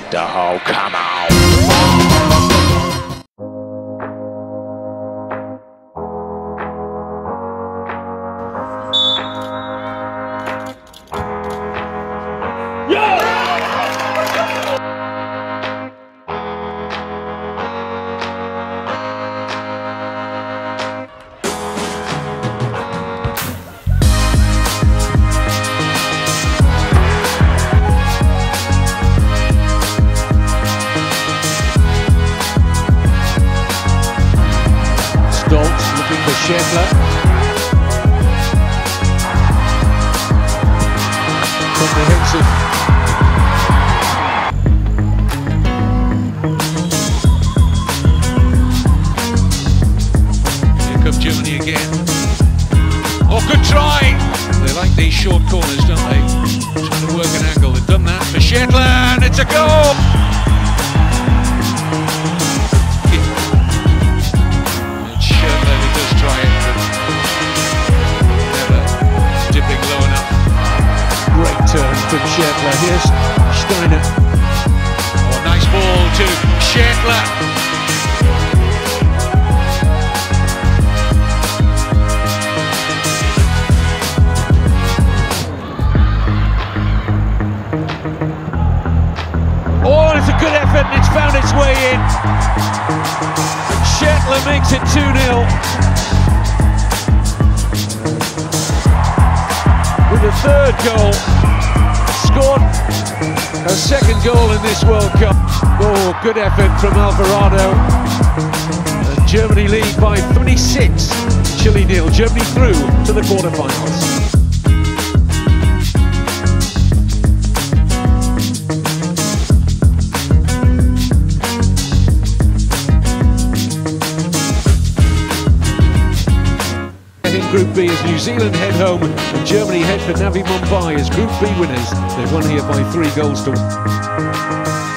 What the hell? Come on. The Henson. Here comes Germany again. Oh, good try! They like these short corners, don't they? Trying to work an angle. They've done that for Şehitler. It's a goal! From Scheffler. Here's Steiner. Oh, nice ball to Şehitler. Oh, it's a good effort and it's found its way in. Şehitler makes it 2 0. With a third goal. Scored a second goal in this World Cup. Oh, good effort from Alvarado. And Germany lead by 26. Chile nil. Germany through to the quarterfinals. Group B as New Zealand head home and Germany head for Navi Mumbai as Group B winners. They've won here by three goals to